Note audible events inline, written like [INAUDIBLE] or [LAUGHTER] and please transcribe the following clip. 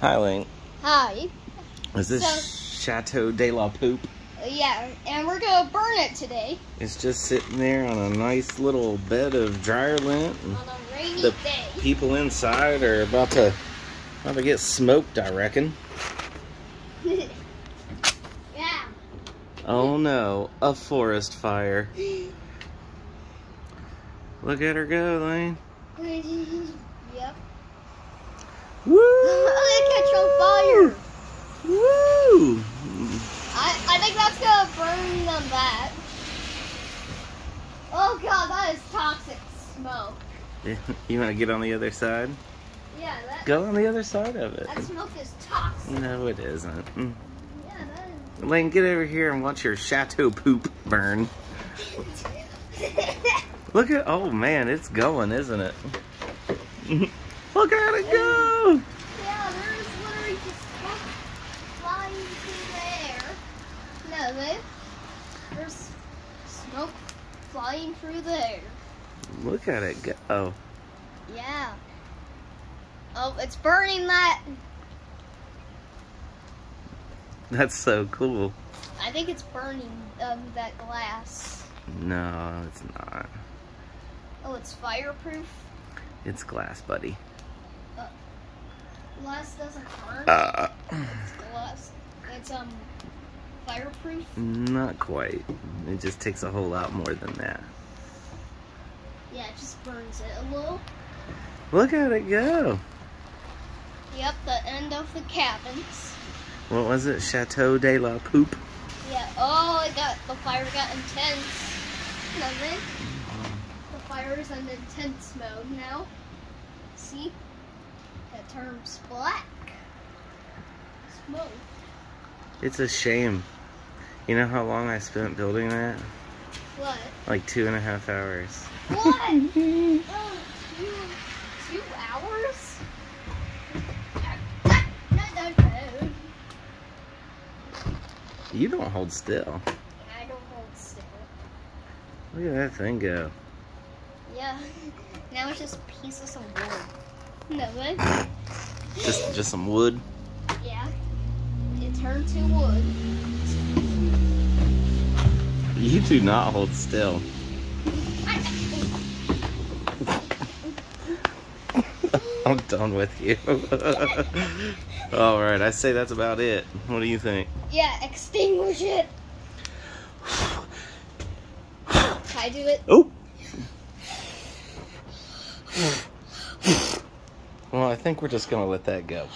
Hi, Lane. Hi. Is this So- Chateau de la? Uh, Yeah, and we're gonna burn it today It's just sitting there on a nice little bed of dryer lint. On a rainy the day. people inside are about to about to get smoked, I reckon. [LAUGHS] yeah. Oh no, a forest fire. [GASPS] Look at her go, Lane. [LAUGHS] yep. On fire. Woo! I, I think that's gonna burn them back. Oh god, that is toxic smoke. [LAUGHS] You want to get on the other side? Yeah, that, Go on the other side of it. that smoke is toxic. No, it isn't. Mm. Yeah, that Lane, get over here and watch your chateau poop burn. [LAUGHS] Look at, oh man, it's going, isn't it? [LAUGHS] Look at it go! Yeah, there's literally just smoke flying through the air. No, there- there's smoke flying through the air. Look at it go. Oh, Yeah. Oh, it's burning that. that's so cool. I think it's burning um, that glass. No, it's not. Oh, it's fireproof. It's glass, buddy. Glass doesn't burn. Uh, It's glass. It's um not quite. It just takes a whole lot more than that. Yeah, it just burns it a little. Look at it go. Yep, the end of the cabins. What was it? Chateau de la Pewp? Yeah. Oh, it got the fire got intense. It? The fire is in intense mode now. See? It turns black. Smoke. It's a shame. You know how long I spent building that? What? Like two and a half hours. What? [LAUGHS] Uh, oh, two, two hours? You don't hold still. I don't hold still. Look at that thing go. Yeah. Now it's just pieces of wood. No, what? Just just some wood. Yeah. It turned to wood. You do not hold still. [LAUGHS] I'm done with you. [LAUGHS] All right, I say that's about it. What do you think? Yeah, extinguish it. Can I do it? Oh. Well, I think we're just gonna let that go.